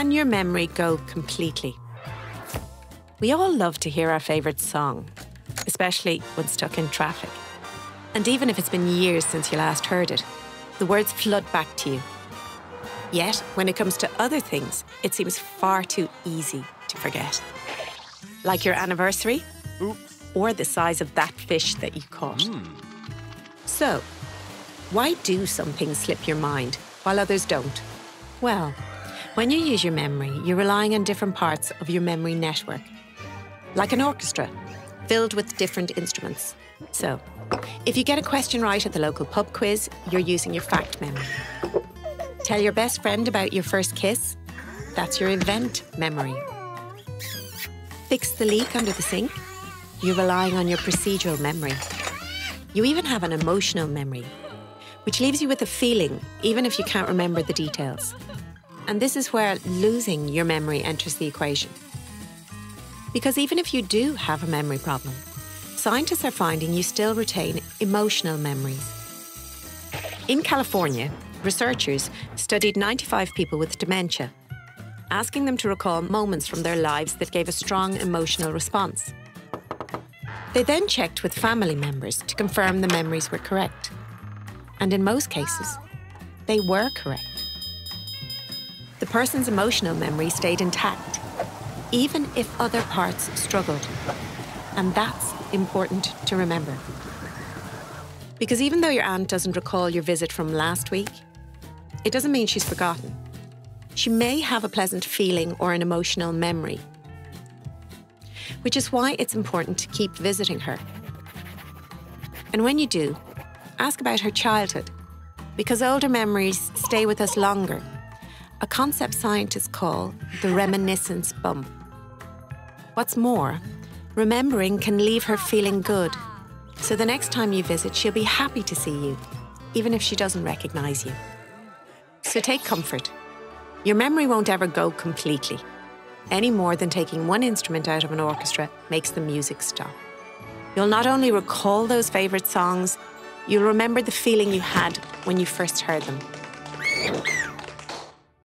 Can your memory go completely? We all love to hear our favourite song, especially when stuck in traffic. And even if it's been years since you last heard it, the words flood back to you. Yet, when it comes to other things, it seems far too easy to forget. Like your anniversary, or the size of that fish that you caught. Hmm. So, why do some things slip your mind while others don't? Well, when you use your memory, you're relying on different parts of your memory network, like an orchestra filled with different instruments. So, if you get a question right at the local pub quiz, you're using your fact memory. Tell your best friend about your first kiss, that's your event memory. Fix the leak under the sink, you're relying on your procedural memory. You even have an emotional memory, which leaves you with a feeling, even if you can't remember the details. And this is where losing your memory enters the equation. Because even if you do have a memory problem, scientists are finding you still retain emotional memories. In California, researchers studied 95 people with dementia, asking them to recall moments from their lives that gave a strong emotional response. They then checked with family members to confirm the memories were correct. And in most cases, they were correct. The person's emotional memory stayed intact, even if other parts struggled. And that's important to remember. Because even though your aunt doesn't recall your visit from last week, it doesn't mean she's forgotten. She may have a pleasant feeling or an emotional memory, which is why it's important to keep visiting her. And when you do, ask about her childhood, because older memories stay with us longer, a concept scientists call the reminiscence bump. What's more, remembering can leave her feeling good. So the next time you visit, she'll be happy to see you, even if she doesn't recognise you. So take comfort. Your memory won't ever go completely, any more than taking one instrument out of an orchestra makes the music stop. You'll not only recall those favourite songs, you'll remember the feeling you had when you first heard them.